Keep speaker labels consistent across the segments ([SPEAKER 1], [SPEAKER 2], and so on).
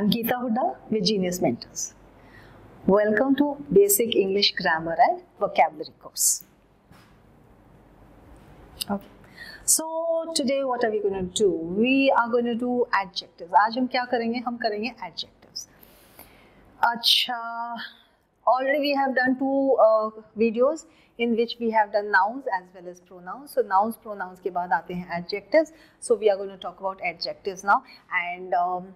[SPEAKER 1] I'm Geeta Huda with Genius Mentors. Welcome to Basic English Grammar and Vocabulary course. Okay. So today what are we going to do? We are going to do adjectives. आज हम क्या करेंगे हम करेंगे adjectives. अच्छा already we have done two uh, videos in which we have done nouns as well as pronouns. So nouns, pronouns के बाद आते हैं adjectives. So we are going to talk about adjectives now and um,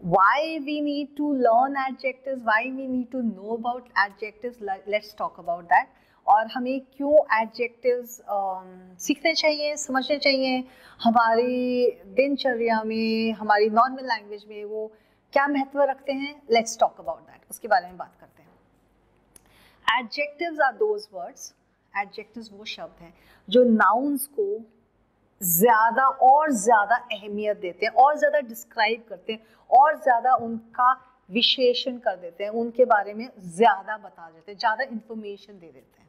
[SPEAKER 1] why we need to learn adjectives, why we need to know about adjectives. Let's talk about that. और हमें क्यों adjectives um, सीखने चाहिए समझने चाहिए हमारी दिनचर्या में हमारी नॉर्मल लैंग्वेज में वो क्या महत्व रखते हैं लेट्स टॉक अबाउट दैट उसके बारे में बात करते हैं adjectives are those words adjectives वो शब्द हैं जो नाउन्स को ज़्यादा और ज़्यादा अहमियत देते हैं, और ज़्यादा डिस्क्राइब करते हैं, और ज़्यादा उनका विशेषण कर देते हैं, उनके बारे में ज़्यादा बता देते हैं, ज़्यादा इंफॉर्मेशन दे देते हैं।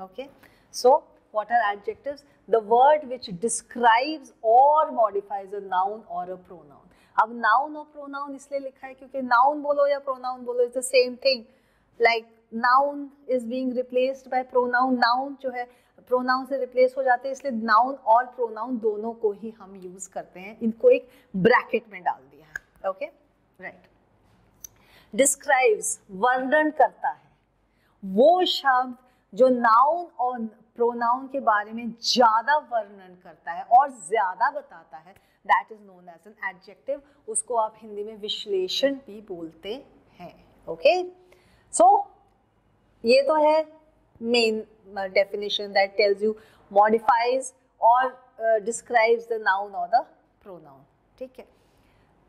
[SPEAKER 1] Okay so what are adjective the word which describes और मॉडिफाइज अ नाउन और अ प्रोनाउन अब नाउन और प्रोनाउन इसलिए लिखा है क्योंकि नाउन बोलो या प्रोनाउन बोलो is the same thing like noun is being replace by pronoun noun जो है pronoun से replace हो जाते हैं इसलिए noun और pronoun दोनों को ही हम use करते हैं। इनको एक bracket में डाल दिया है okay? Right. Describes वर्णन करता है। वो शब्द जो नाउन और प्रोनाउन के बारे में ज़्यादा वर्णन करता है और ज़्यादा बताता है that is known as an adjective उसको आप हिंदी में विश्लेषण भी बोलते हैं ओके okay? सो so, ये तो है। Main definition that tells you modifies और डिस्क्राइब्स द नाउन और द प्रोनाउन ठीक है?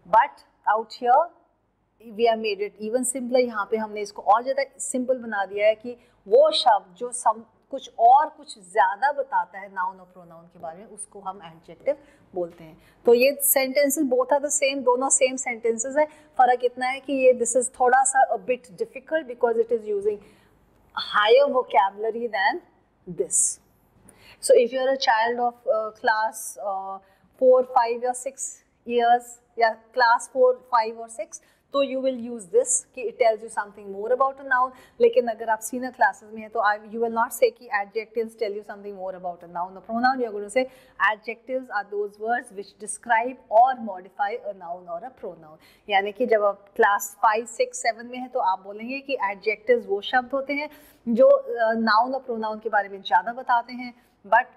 [SPEAKER 1] But out here we are made it even simple यहाँ पे हमने इसको और ज़्यादा सिंपल बना दिया है कि वो शब्द जो सम, कुछ और कुछ ज़्यादा बताता है नाउन और प्रोनाउन के बारे में, उसको हम एडजेक्टिव बोलते हैं। तो ये sentences both are the same दोनों सेम सेंटेंसेस है। फ़र्क इतना है कि ये दिस इज़ थोड़ा सा bit difficult because it is using higher vocabulary than this. So if you're a child of uh, class uh, 4, 5 or 6 years, yeah, class 4, 5 or 6, तो यू विल यूज़ दिस कि it tells you something more about a noun लेकिन अगर आप senior classes में हैं तो I you will not say कि adjectives tell you something more about a noun pronoun you are say adjectives are those words which describe और modify a noun और a pronoun यानी कि जब आप क्लास फाइव सिक्स सेवन में है तो आप बोलेंगे कि एडजेक्टिव्स वो शब्द होते हैं जो नाउन और प्रोनाउन के बारे में ज़्यादा बताते हैं बट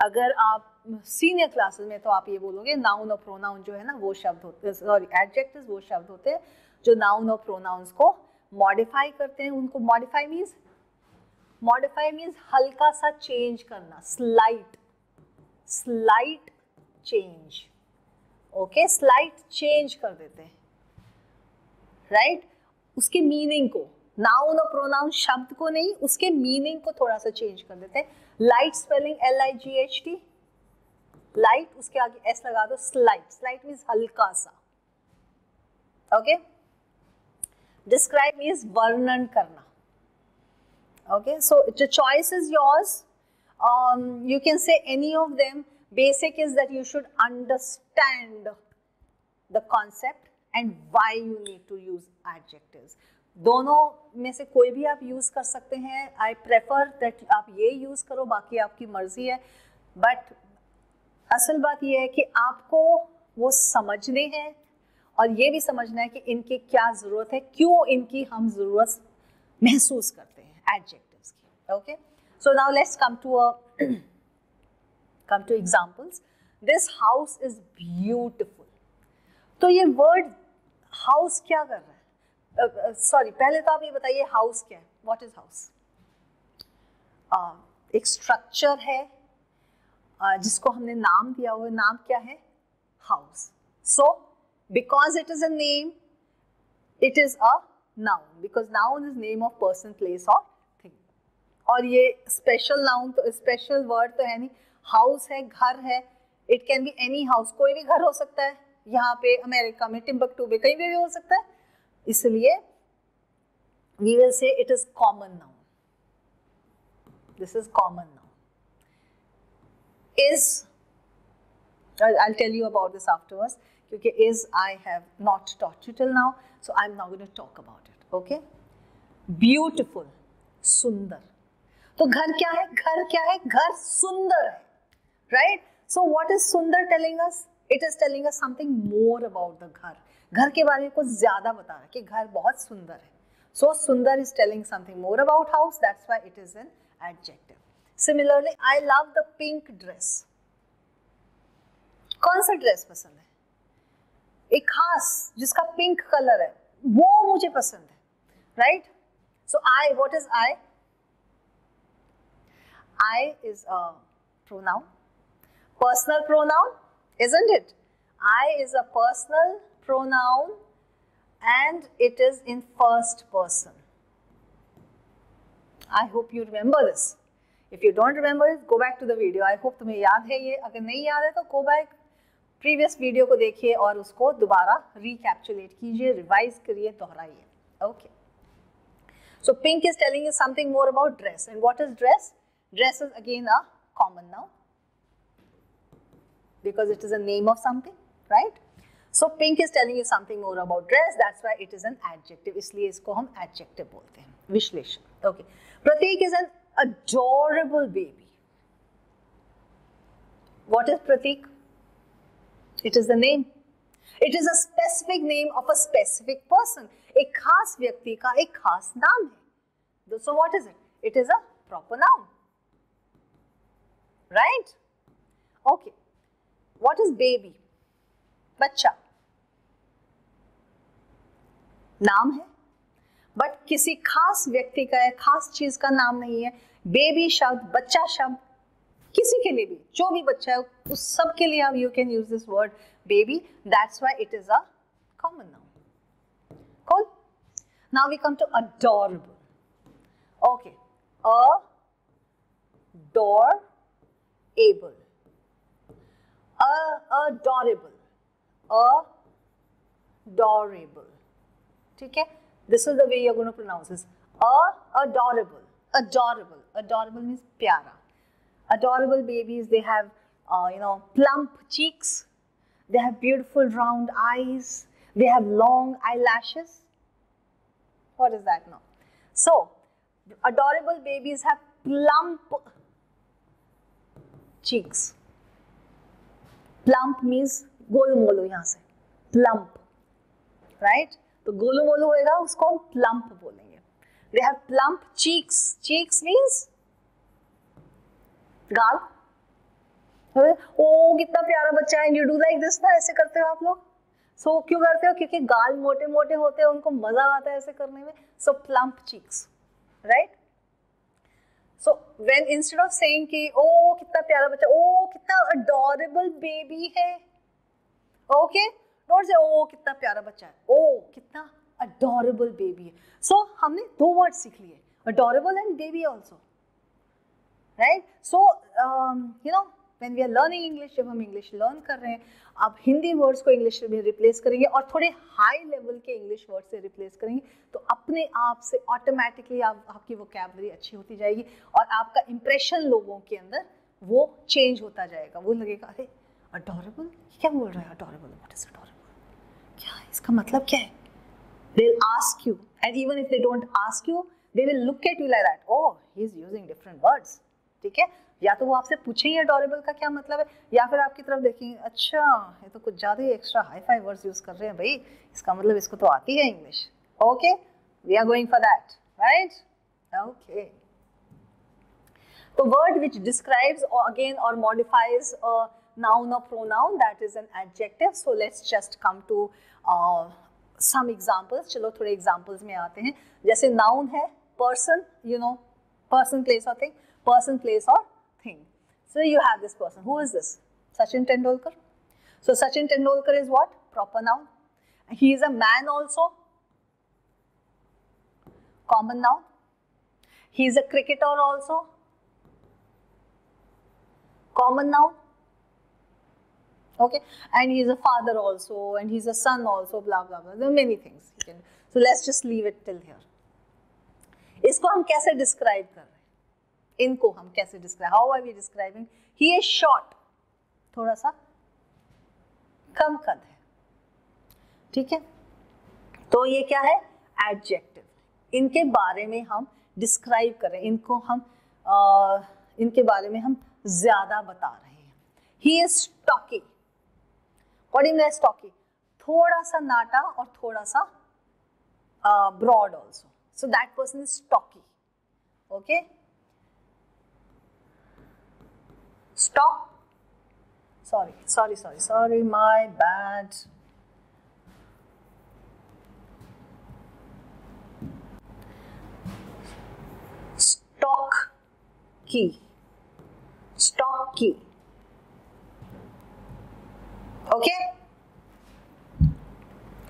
[SPEAKER 1] अगर आप सीनियर क्लासेस में तो आप ये बोलोगे नाउन और प्रोनाउन जो है ना, वो शब्द होते सॉरी एडजेक्टिव्स वो शब्द होते हैं, जो नाउन और प्रोनाउंस को मॉडिफाई करते हैं उनको मॉडिफाई मीन्स मॉडिफाई मीन्स हल्का सा चेंज करना slight slight change okay slight change कर देते हैं राइट right? उसके मीनिंग को नाउन और प्रोनाउन शब्द को नहीं, उसके मीनिंग को थोड़ा सा चेंज कर देते हैं light spelling L I G H T light उसके आगे एस लगा दो स्लाइट स्लाइट मीन्स हल्का सा. ओके डिस्क्राइब मीन्स वर्णन करना. Okay so it choice is yours you can say any of them basic is that you should understand the concept and why you need to use adjective दोनों में से कोई भी आप यूज़ कर सकते हैं। आई प्रेफर दैट आप ये यूज़ करो, बाकी आपकी मर्ज़ी है। बट असल बात यह है कि आपको वो समझने हैं और ये भी समझना है कि इनकी क्या ज़रूरत है, क्यों इनकी हम ज़रूरत महसूस करते हैं एडजेक्टिव्स की okay so now let's come to a come to examples this house is beautiful तो ये वर्ड हाउस क्या कर रहा है? सॉरी uh, पहले तो आप ये बताइए हाउस क्या है? व्हाट इज़ हाउस एक स्ट्रक्चर है uh, जिसको हमने नाम दिया हुआ नाम क्या है? House so because it is a name it is a noun because noun is name of person place और थिंग और ये स्पेशल नाउन तो स्पेशल वर्ड तो है नहीं. हाउस है घर है. It can be any house कोई भी घर हो सकता है. यहाँ पे अमेरिका में टिम्बकटू में कहीं भी हो सकता है. इसलिए we will say it is common noun. This is common noun. Is, I'll tell you about this afterwards, क्योंकि is I have not taught you till now so I am now going to talk about it okay beautiful सुंदर. तो घर क्या है? घर क्या है? घर सुंदर है राइट सो व्हाट इज़ सुंदर telling us it is telling us something more about the घर. घर के बारे में कुछ ज़्यादा बता रहा है कि घर बहुत सुंदर है। सो सुंदर is telling something more about house that's why it is an adjective similarly I love the pink dress कौन सा ड्रेस पसंद है? एक खास जिसका पिंक कलर है, वो मुझे पसंद है right so I what is I I is a pronoun. Personal pronoun, isn't it? I is a personal pronoun and it is in first person i hope you remember this if you don't remember it go back to the video i hope तुम्हें याद है ये अगर नहीं याद है तो go back previous video को देखिए और उसको दोबारा रिकैप्चुलेट कीजिए रिवाइज करिए दोहराइए okay so pink is telling you something more about dress and what is dress dress is again a common noun because it is a name of something, right? So pink is telling you something more about dress. That's why it is an adjective. इसलिए इसको हम adjective बोलते हैं. विश्लेषण. Okay. Pratik is an adorable baby. What is Pratik? It is the name. It is a specific name of a specific person. एक खास व्यक्ति का एक खास नाम है. So what is it? It is a proper noun. Right? Okay. What is baby? बच्चा नाम है बट किसी खास व्यक्ति का है खास चीज़ का नाम नहीं है। बेबी शब्द, बच्चा शब्द, किसी के लिए भी, जो भी बच्चा है, उस सब के लिए आप you can use this word baby that's why it is a common noun cool? Now we come to adorable. Okay. Adorable. Adorable. Adorable. ठीक है this is the way you're going to pronounce this adorable adorable adorable means प्यारा adorable babies they have uh, you know plump cheeks they have beautiful round eyes they have long eyelashes what is that now so adorable babies have plump cheeks plump means Golu Molu यहाँ से plump right तो गोलू मोलू होएगा उसको हम plump बोलेंगे। They have plump cheeks cheeks means गाल। ओ कितना प्यारा बच्चा है। यू डू लाइक दिस ना ऐसे करते हो आप लोग? सो so, क्यों करते हो? क्योंकि गाल मोटे मोटे होते हैं उनको मज़ा आता है ऐसे करने में। So plump cheeks right so when instead of saying कि ओ कितना प्यारा बच्चा ओ कितना अडोरेबल बेबी है। ओके डोंट से ओ कितना प्यारा बच्चा है। ओ कितना अडोरेबल बेबी है। सो so, हमने दो वर्ड सीख लिए। Adorable and baby also right so you know when we are learning English जब हम इंग्लिश लर्न कर रहे हैं आप हिंदी वर्ड्स को इंग्लिश में रिप्लेस करेंगे और थोड़े हाई लेवल के इंग्लिश वर्ड से रिप्लेस करेंगे तो अपने आप से ऑटोमेटिकली आप, आपकी वोकेबलरी अच्छी होती जाएगी और आपका इंप्रेशन लोगों के अंदर वो चेंज होता जाएगा। वो लगेगा अरे अडोरेबल क्या बोल रहा है? अडोरेबल व्हाट इज़ अडोरेबल क्या है? इसका मतलब क्या है? They will ask you and even if they don't ask you they will look at you like that oh he is using different words ठीक है? या तो वो आपसे पूछेंगे अडोरेबल का क्या मतलब है? या फिर आपकी तरफ़ देखेंगे अच्छा ये तो कुछ ज़्यादा ही extra hi fi words use कर रहे हैं भाई। इसका मतलब इसको तो आती है English okay we are going for that right okay The word which describes or again or modifies a noun or pronoun, that is an adjective. So, let's just some examples चलो थोड़े एग्जाम्पल्स में आते हैं। जैसे noun है person you know person place और thing person place और thing so you have this person who is this Sachin Tendulkar so Sachin Tendulkar is what proper noun he is a man also common noun he is a cricketer also common noun Okay. And he is a father also. And he is a son also. Blah, blah, blah. There are many things. So let's just leave it till here. इसको हम कैसे describe कर रहे हैं इनको हम कैसे describe how are we describing he is short थोड़ा सा कम कद है ठीक है तो ये क्या है एडजेक्टिव इनके बारे में हम डिस्क्राइब कर रहे हैं इनको हम आ, इनके बारे में हम ज़्यादा बता रहे हैं he is stocky according stocky थोड़ा सा नाटा और थोड़ा सा broad also so that person is stocky okay stock sorry sorry sorry sorry, my bad. Stock key. Stock key. Okay?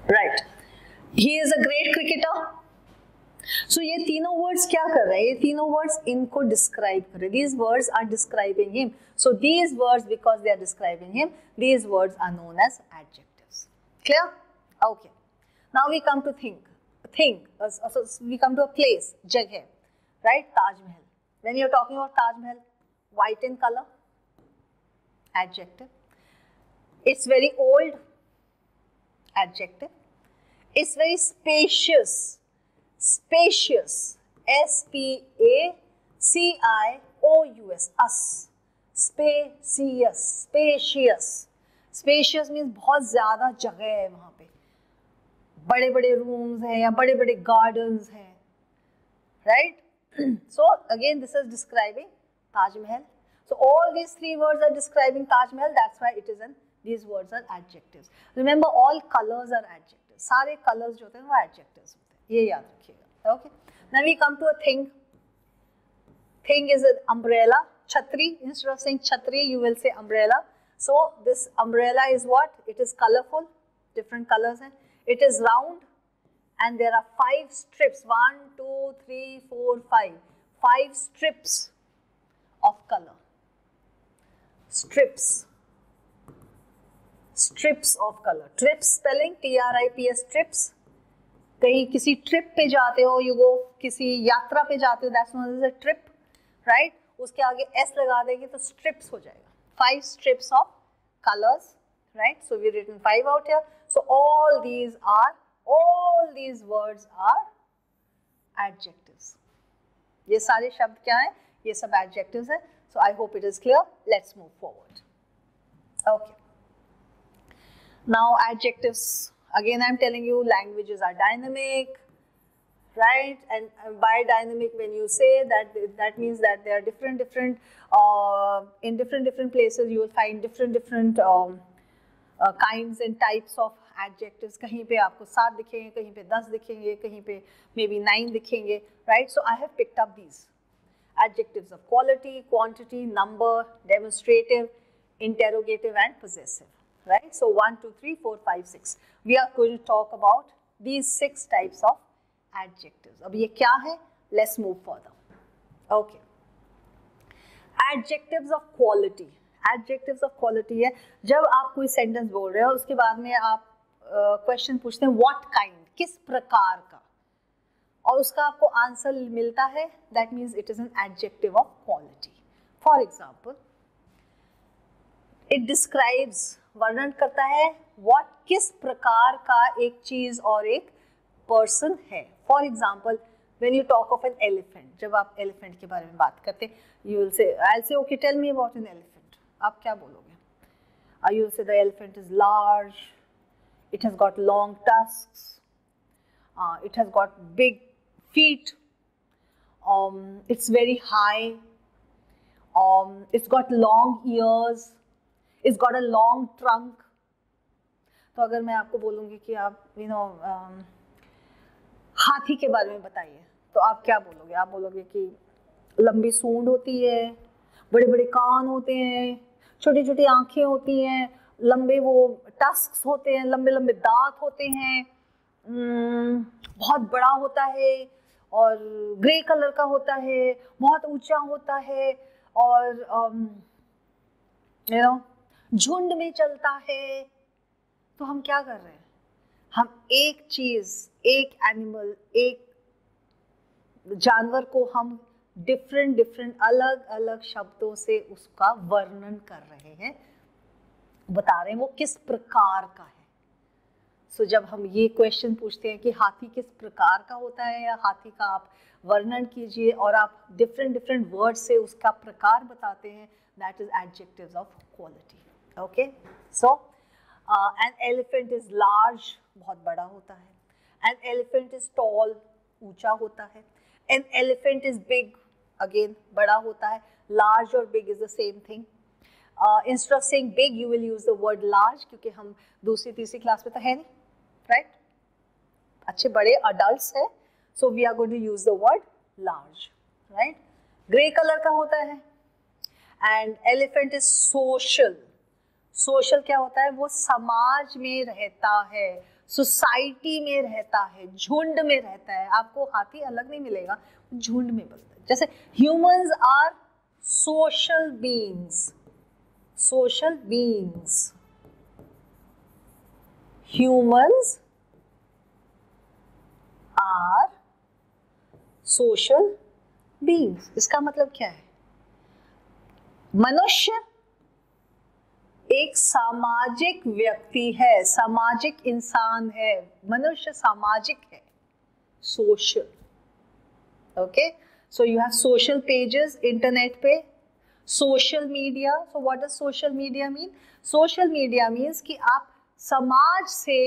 [SPEAKER 1] Right. He is a great cricketer. So so, ये तीनों words क्या कर रहे हैं? ये तीनों वर्ड्स इनको डिस्क्राइब कर रहे हैं. These words are describing him so these words because they are describing him these words are known as adjectives clear okay now we come to think think we come to a place जगह. Right Taj Mahal when you're talking about Taj Mahal, white in color, adjective. It's very old, adjective. It's very spacious, spacious S P A C I O U S us spacious spacious spacious means बहुत ज़्यादा जगह है वहाँ पे बड़े बड़े rooms हैं या बड़े बड़े गार्डन्स हैं right so again this is describing Taj Mahal so all these three words are describing Taj Mahal that's why it is an these words are adjectives. Remember all colors are adjectives. sare colors jo hain wo adjectives hote hain ye yaad rakhiyega okay? Now we come to a thing. Thing is an umbrella. Chhatri instead of saying chhatri you will say umbrella. So this umbrella is what? It is colorful. Different colors hain it is round. And there are five strips. One two three four five. Five strips of color. Strips. Strips of color. Trips spelling, t r i p s, trips. कहीं किसी trip पे जाते हो you go किसी यात्रा पे जाते हो that's known as a trip right उसके आगे एस लगा देंगे तो स्ट्रिप्स हो जाएगा। Five strips of colours right so we written five out here so all these are all these words are adjectives ये सारे शब्द क्या हैं? ये सब एडजेक्टिव्स हैं। So I hope it is clear let's move forward okay now adjectives again i'm telling you languages are dynamic right and by dynamic when you say that that means that there are different different uh, in different different places you will find different different um, uh, kinds and types of adjectives कहीं पे आपको सात दिखेंगे कहीं पे दस दिखेंगे कहीं पे maybe nine दिखेंगे right so I have picked up these adjectives of quality quantity number demonstrative interrogative and possessive Right? So 1, 2, 3, 4, 5, 6. We are going to talk about these six types of adjectives. अब ये क्या है? Let's move further. Okay. Adjectives of quality. Adjectives of quality है जब आप कोई sentence बोल रहे हो उसके बाद में आप क्वेश्चन uh, पूछते हैं what kind किस प्रकार का और उसका आपको आंसर मिलता है that means it is an adjective of quality for example it describes वर्णन करता है वॉट किस प्रकार का एक चीज़ और एक पर्सन है. For example when you talk of an elephant जब आप एलिफेंट के बारे में बात करते will say I say okay tell me about an elephant आप क्या बोलोगे? I you say the elephant is large it has got long tusks uh, it has got big feet um, it's very high um, it's it's got a long trunk तो अगर मैं आपको बोलूँगी कि आप यू नो um, हाथी के बारे में बताइए तो आप क्या बोलोगे? आप बोलोगे कि लंबी सूंड होती है बड़े बड़े कान होते हैं छोटी छोटी आँखें होती हैं लंबे वो टस्क होते हैं लंबे लंबे दांत होते हैं बहुत बड़ा होता है और ग्रे कलर का होता है बहुत ऊँचा होता है और यू um, नो झुंड में चलता है। तो हम क्या कर रहे हैं? हम एक चीज़ एक एनिमल एक जानवर को हम डिफरेंट डिफरेंट अलग अलग शब्दों से उसका वर्णन कर रहे हैं। बता रहे हैं वो किस प्रकार का है। सो so, जब हम ये क्वेश्चन पूछते हैं कि हाथी किस प्रकार का होता है या हाथी का आप वर्णन कीजिए और आप डिफरेंट डिफरेंट वर्ड से उसका प्रकार बताते हैं that is adjectives of quality okay so an elephant is large बहुत बड़ा होता है. एन एलिफेंट इज़ टॉल ऊँचा होता है. An elephant is big again बड़ा होता है. लार्ज और big is the same thing saying big you will use the word large क्योंकि हम दूसरी, तीसरी क्लास में तो है नहीं राइट right? अच्छे, बड़े अडल्ट है so we are going to use the word large right grey colour का होता है. And elephant is social social क्या होता है? वो समाज में रहता है, सोसाइटी में रहता है, झुंड में रहता है। आपको हाथी अलग नहीं मिलेगा, झुंड में बोलता है। जैसे humans are social beings social beings humans are social beings इसका मतलब क्या है? मनुष्य एक सामाजिक व्यक्ति है, सामाजिक इंसान है, मनुष्य सामाजिक है। Social okay so you have social pages internet पे social media so what does social media mean social media means कि आप समाज से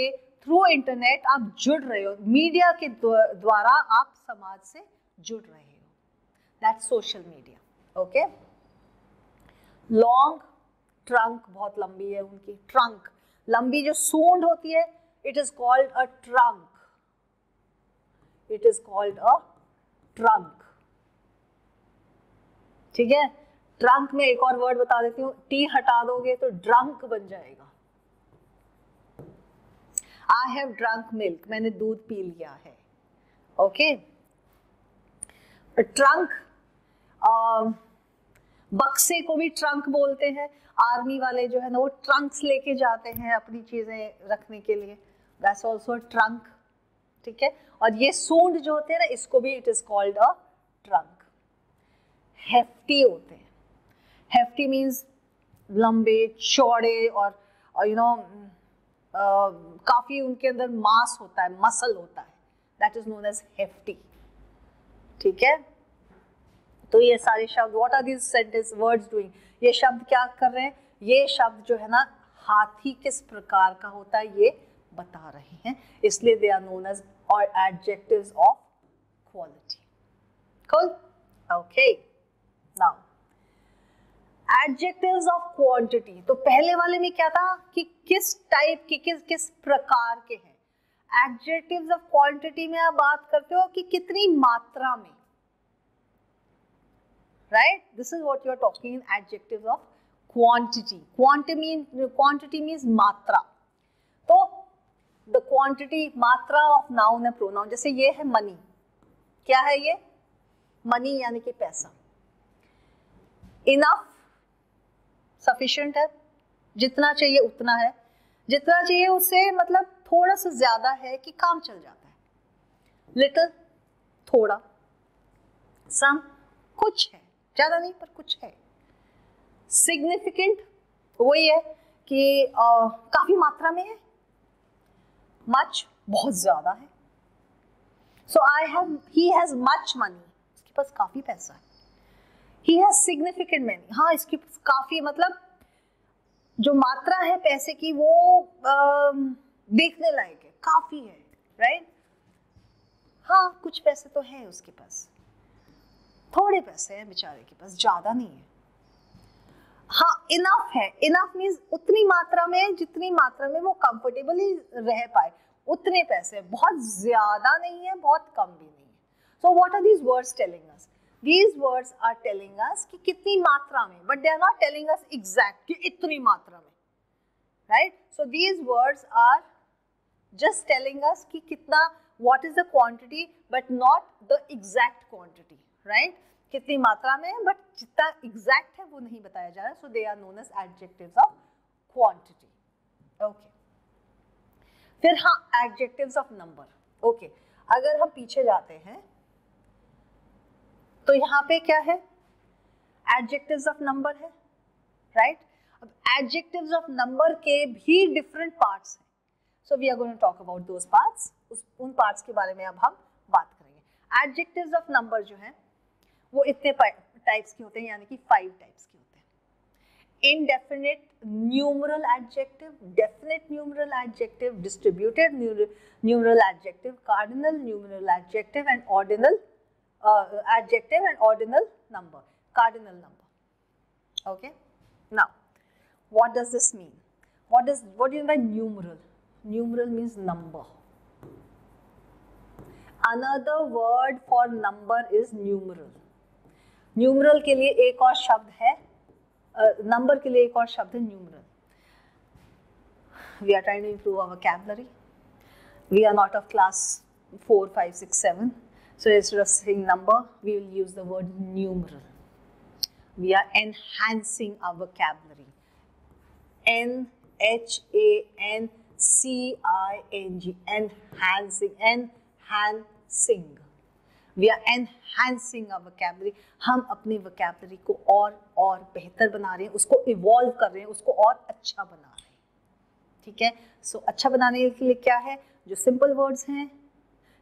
[SPEAKER 1] थ्रू इंटरनेट आप जुड़ रहे हो। मीडिया के द्वारा आप समाज से जुड़ रहे हो। That social media okay long trunk बहुत लंबी है उनकी ट्रंक लंबी जो सूंड होती है it is called a trunk it is called a trunk ठीक है? ट्रंक में एक और वर्ड बता देती हूँ। टी हटा दोगे तो ड्रंक बन जाएगा। आई हैव ड्रंक मिल्क मैंने दूध पी लिया है। ओके ट्रंक बक्से को भी ट्रंक बोलते हैं। आर्मी वाले जो है ना, वो ट्रंक्स लेके जाते हैं अपनी चीज़ें रखने के लिए। दैट्स ऑल्सो ट्रंक ठीक है? और ये सूंड जो होते हैं ना, इसको भी it is called a trunk hefty होते हैं। Hefty मीन्स लंबे, चौड़े और यू नो काफ़ी उनके अंदर मास होता है मसल होता है। That is known as hefty ठीक है? तो ये सारे शब्द what are these sentence words doing ये शब्द क्या कर रहे हैं? ये शब्द जो है ना, हाथी किस प्रकार का होता है, ये बता रहे हैं। इसलिए दे आर नोन एज और adjectives of quality okay. Now adjectives of quantity तो पहले वाले में क्या था? कि किस टाइप के किस किस प्रकार के हैं। एडजेक्टिव ऑफ़ क्वांटिटी में आप बात करते हो कि कितनी मात्रा में। Right this is what you are talking in adjectives of quantity quantity mean quantity means मात्रा. तो द क्वांटिटी मात्रा ऑफ़ नाउन है प्रोनाउन जैसे ये है मनी क्या है ये? मनी यानी कि पैसा. इनफ सफिशियंट है. जितना चाहिए उतना है. जितना चाहिए उससे मतलब थोड़ा सा ज़्यादा है कि काम चल जाता है. लिटिल थोड़ा. सम कुछ है. ज़्यादा नहीं पर कुछ है। सिग्निफिकेंट वही है कि आ, काफ़ी मात्रा में है। मच बहुत ज़्यादा है। So I have he has much money उसके पास काफ़ी पैसा है। ही हैज़ सिग्निफिकेंट मैनी हाँ इसकी काफ़ी मतलब जो मात्रा है पैसे की वो आ, देखने लायक है। काफ़ी है राइट right? हाँ कुछ पैसे तो है उसके पास। थोड़े पैसे हैं बेचारे के पास, ज़्यादा नहीं है। हाँ इनफ है। इनफ मीन्स उतनी मात्रा में, जितनी मात्रा में वो कंफर्टेबली रह पाए, उतने पैसे बहुत ज़्यादा नहीं है, बहुत कम भी नहीं है। So what are these words telling us these words are telling us कि कितनी मात्रा में but they are not telling us exact कि इतनी मात्रा में। Right so these words are just telling us कि कितना what is the quantity but not the exact quantity right? कितनी मात्रा में बट जितना एग्जैक्ट है वो नहीं बताया जा रहा so they are known as adjective of quantity okay फिर हाँ एडजेक्टिव्स ऑफ़ नंबर ओके अगर हम पीछे जाते हैं तो यहाँ पे क्या है? एडजेक्टिव ऑफ़ नंबर है राइट right? अब एडजेक्टिव ऑफ़ नंबर के भी डिफरेंट पार्ट्स हैं। So we are going to talk about those parts उन पार्ट्स के बारे में अब हम बात करेंगे। एडजेक्टिव ऑफ़ नंबर जो हैं वो इतने टाइप्स के होते हैं, यानी कि फाइव टाइप्स के होते हैं। Indefinite numeral adjective definite numeral adjective distributed numeral adjective cardinal numeral adjective and ordinal adjective and ordinal number cardinal number okay now what does this mean what is what you by numeral numeral means number Another word for number is numeral. Numeral के लिए एक और शब्द है number के लिए एक और शब्द है numeral we are trying to improve our vocabulary we are not of class four five six seven so using number we will use the word numeral we are enhancing our vocabulary N H A N C I N G enhancing We are enhancing our vocabulary. हम अपनी vocabulary को और और बेहतर बना रहे हैं उसको इवॉल्व कर रहे हैं उसको और अच्छा बना रहे हैं। ठीक है? सो so, अच्छा बनाने के लिए क्या है? जो सिंपल वर्ड्स हैं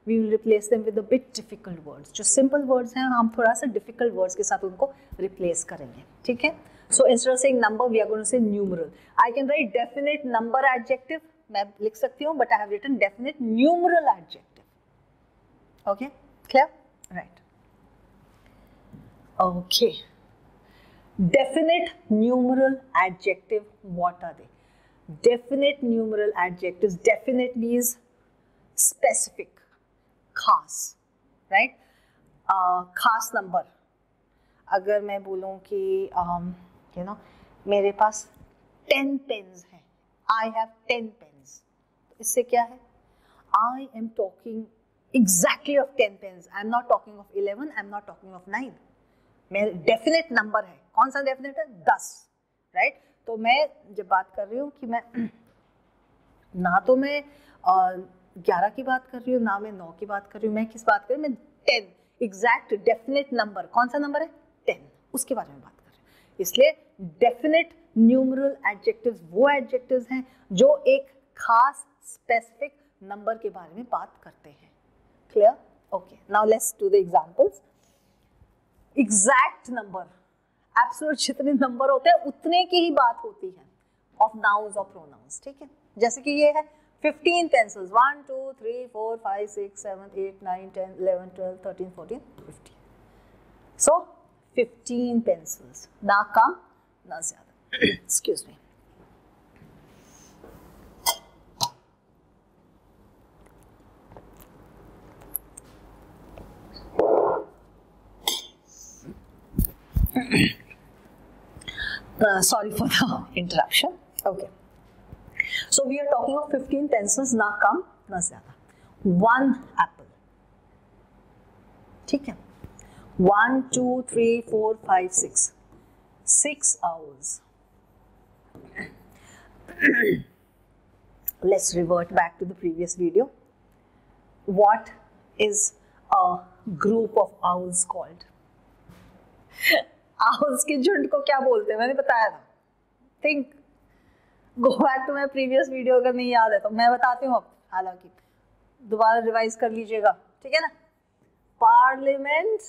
[SPEAKER 1] we will replace them with bit difficult words जो सिंपल वर्ड्स हैं हम थोड़ा सा डिफ़िकल्ट वर्ड्स के साथ उनको रिप्लेस करेंगे। ठीक है? So instead of saying number we are going to say numeral I can write definite number adjective मैं लिख सकती हूँ but I have written definite numeral adjective okay clear right okay definite numeral adjective what are they definite numeral adjectives definite means specific खास right right? uh, खास number अगर मैं बोलूँ कि यू नो मेरे पास टेन पेन्स हैं I have ten pen इससे क्या है I am talking exactly of ten pens I am not talking of eleven I am not talking of nine मेरे डेफिनेट नंबर है। कौन सा डेफिनेट है? दस राइट right? तो मैं जब बात कर रही हूँ कि मैं ना तो मैं ग्यारह की बात कर रही हूँ, ना मैं नौ की बात कर रही हूँ। मैं किस बात कर रही हूँ? मैं टेन एग्जैक्ट डेफिनेट नंबर कौन सा नंबर है? टेन उसके बारे में बात कर रही हूँ। इसलिए डेफिनेट न्यूमरल एडजेक्टिव्स वो एडजेक्टिव हैं जो एक खास स्पेसिफिक नंबर के बारे में बात करते हैं। Clear okay now let's do the examples exact number absolute जितने नंबर होते हैं, उतने की ही बात होती है। ऑफ़ नाउन्स और प्रोनाउंस ठीक है? जैसे कि ये है 15 पेंसिल्स 1 2 3 4 5 6 7 8 9 10 11 12 13 14 15 सो 15 पेंसिल्स ना कम, ना ज़्यादा. Excuse me uh, sorry for the interruption. Okay. So we are talking of 15 pencils, na kam, na zyada. One apple. ठीक है one two three four five six six hours let's revert back to the previous video. What is a group of owls called? Owls के झुंड को क्या बोलते हैं? मैंने बताया था। Think go back to my previous video अगर नहीं याद है तो मैं बताती हूँ अब, हालाँकि। दोबारा रिवाइज कर लीजिएगा। ठीक है ना? Parliament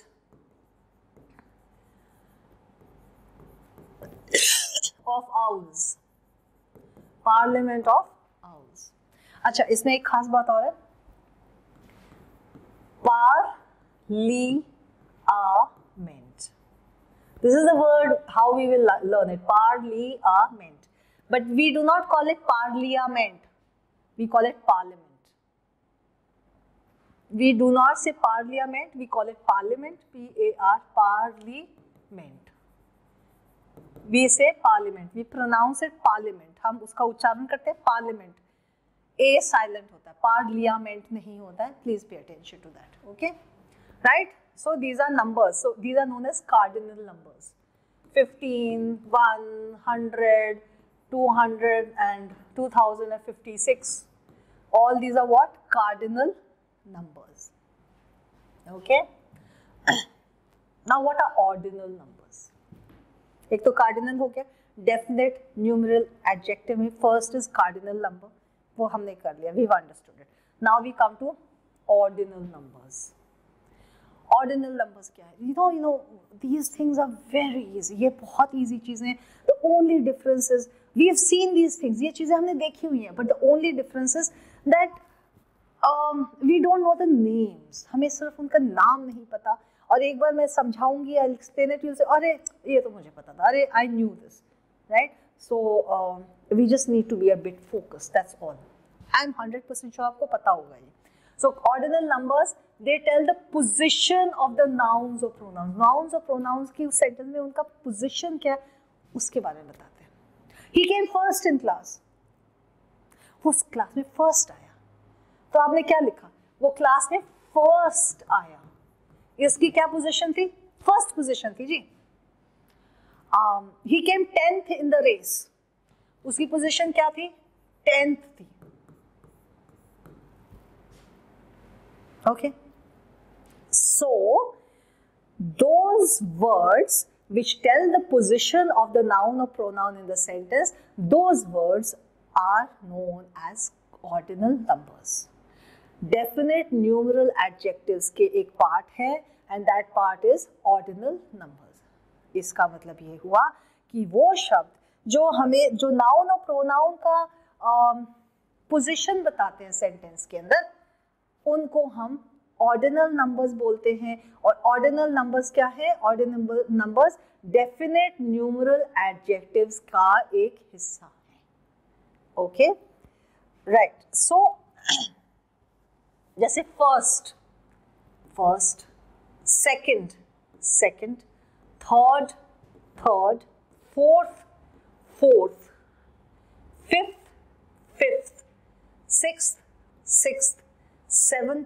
[SPEAKER 1] of owls parliament of owls अच्छा इसमें एक खास बात और है। Parliament This is the word how we will learn it. Parliament. But we do not call it parliament. We call it parliament. We do not say parliament. We call it parliament. P-A-R. Parliament. We say parliament. We pronounce it parliament. हम उसका उच्चारण करते हैं parliament. A silent होता है. Parliament नहीं होता है. Please pay attention to that. Okay. Right. So these are numbers. So these are known as cardinal numbers. 15, 1, 100, 200 and 2056. All these are what? Cardinal numbers. Okay. now what are ordinal numbers? एक तो cardinal हो गया definite numeral adjective में first is cardinal number वो हमने कर लिया we understood it now we come to ordinal numbers Ordinal numbers क्या है? You know you know these things are very easy ये बहुत ईजी चीज़ें the only difference is we have seen these things ये चीज़ें हमने देखी हुई हैं but the only difference is that we don't know the names हमें सिर्फ़ उनका नाम नहीं पता. और एक बार मैं समझाऊँगी आई एक्सप्लेन इट यू से अरे, ये तो मुझे पता था. अरे I knew this right so we just need to be a bit focus that's all I am hundred percent sure आपको पता होगा ये. So ordinal numbers they tell the position of the nouns और प्रोनाउंस नाउन्स और pronouns की उस sentence में उनका पोजिशन क्या है, उसके बारे में बताते हैं। ही केम फ़र्स्ट इन क्लास वो उस क्लास में फ़र्स्ट आया। तो आपने क्या लिखा? वो क्लास में फ़र्स्ट आया। इसकी क्या पोजीशन थी? फ़र्स्ट पोजीशन थी, जी। He came tenth in the race उसकी पोजीशन क्या थी? टेंथ थी। Okay so those words which tell the position of the noun or pronoun in the sentence, those words are known as ordinal numbers. Numeral adjectives के एक part है and that part is ordinal numbers इसका मतलब ये हुआ कि वो शब्द जो हमें जो नाउन और प्रोनाउन का पोजीशन um, बताते हैं सेंटेंस के अंदर उनको हम ऑर्डिनल नंबर्स बोलते हैं। और ऑर्डिनल नंबर्स क्या है? Ordinal numbers definite numeral adjectives का एक हिस्सा है। ओके राइट सो जैसे first first second second third third fourth fourth fifth fifth six six seventh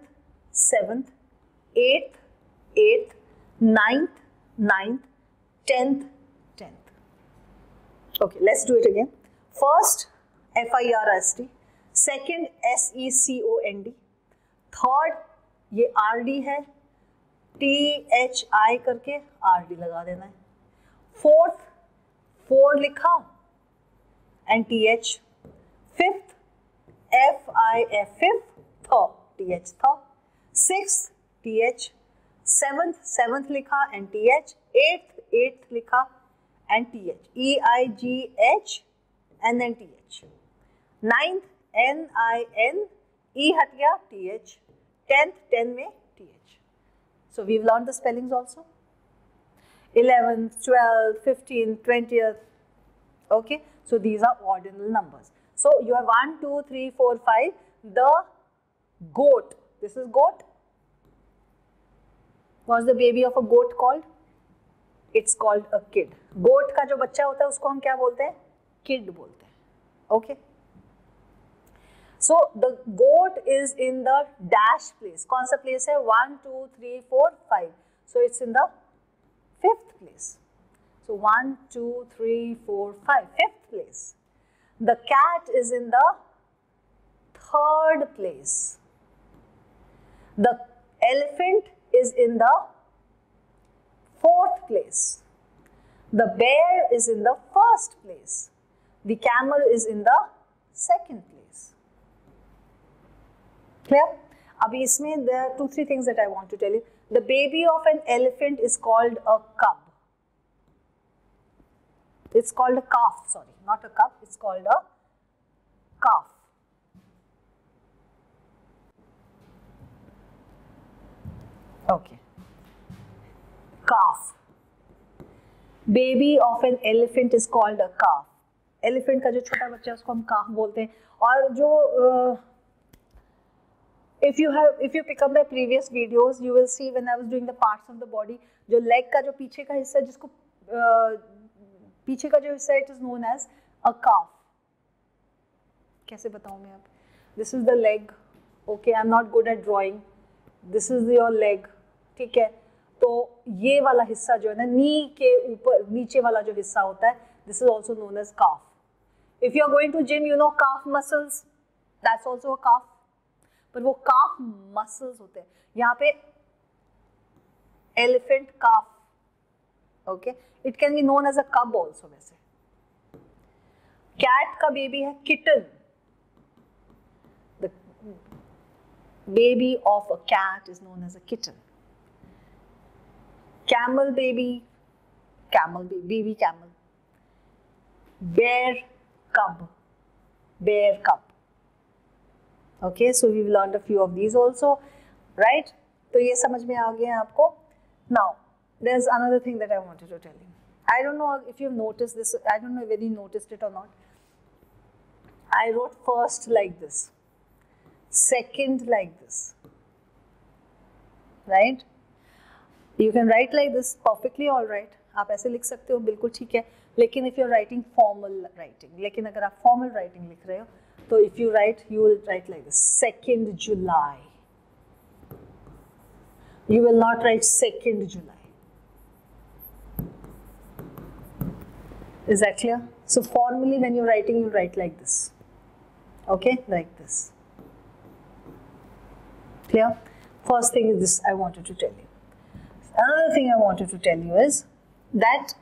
[SPEAKER 1] seventh eighth eighth ninth ninth tenth tenth okay let's do it again first F I R S T second S E C O N D third ये R D है. T H I करके R D लगा देना है. Fourth four लिखा and T H fifth F I F fifth थ T H थ। Six T H seventh seventh लिखा and T H eighth eighth लिखा and T H E I G H N N T H ninth N I N E हट गया T H tenth ten में T H so we learn the spellings also eleventh twelfth fifteen twentieth okay? So these are ordinal numbers. So you have 1 2 3 4 5 the goat this is goat what's the baby of a goat called it's called a kid goat का जो बच्चा होता है उसको हम क्या बोलते हैं kid बोलते हैं okay So the goat is in the dash place. कौन सा place है? One, two, three, four, five. So it's in the fifth place. So one, two, three, four, five. Fifth place. The cat is in the third place. The elephant is in the fourth place. The bear is in the first place. The camel is in the second place. Clear? Abhi isme there are two, three things that I want to tell you. The baby of an elephant is called a cub. It's called a calf, sorry, not a cub, it's called a calf. Okay. Calf. Baby of an elephant is called a calf. Elephant का जो छोटा बच्चा है उसको हम calf बोलते हैं और जो uh, you have if you pick up my previous videos you will see when I was doing the parts of the body जो leg का जो पीछे का हिस्सा जिसको uh, पीछे का जो हिस्सा it is known as a calf कैसे बताऊँ मैं आप this is the leg okay I'm not good at drawing this is your leg ठीक है? तो ये वाला हिस्सा जो है ना, नी के ऊपर, नीचे वाला जो हिस्सा होता है this is also known as calf if you are going to gym you know calf muscles that's also calf पर वो काफ मसल्स होते हैं। यहाँ पे elephant calf okay it can be known as a cub also वैसे। Cat का baby है kitten the baby of a cat is known as a kitten Camel baby, camel baby, baby camel. Bear cub, bear cub. Okay, so we've learned a few of these also, right? तो ये समझ में आ गया आपको Now, there's another thing that I wanted to tell you. I don't know if you've noticed this, I don't know whether you noticed it or not. I wrote first like this, second like this, right? You can write like this perfectly all right. आप ऐसे लिख सकते हो बिल्कुल ठीक है लेकिन if you writing formal writing लेकिन अगर आप फॉर्मल राइटिंग लिख रहे हो तो if you write you will write like this second July you will not write 2nd July. Is that clear? So formally when you're writing, you write like this. Okay, like this. Clear? First thing is this I wanted to tell you. Another thing I wanted to tell you is that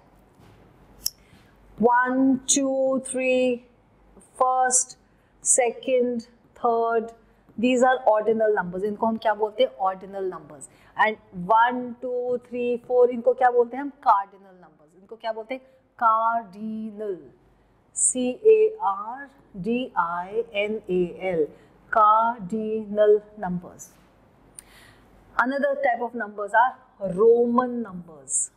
[SPEAKER 1] one, two, three, first, second, third, these are ordinal numbers. इनको हम क्या बोलते हैं ordinal numbers. And one two three four इनको क्या बोलते हैं हम कार्डिनल नंबर्स इनको क्या बोलते हैं cardinal C A R D I N A L cardinal numbers another type of numbers are Roman numbers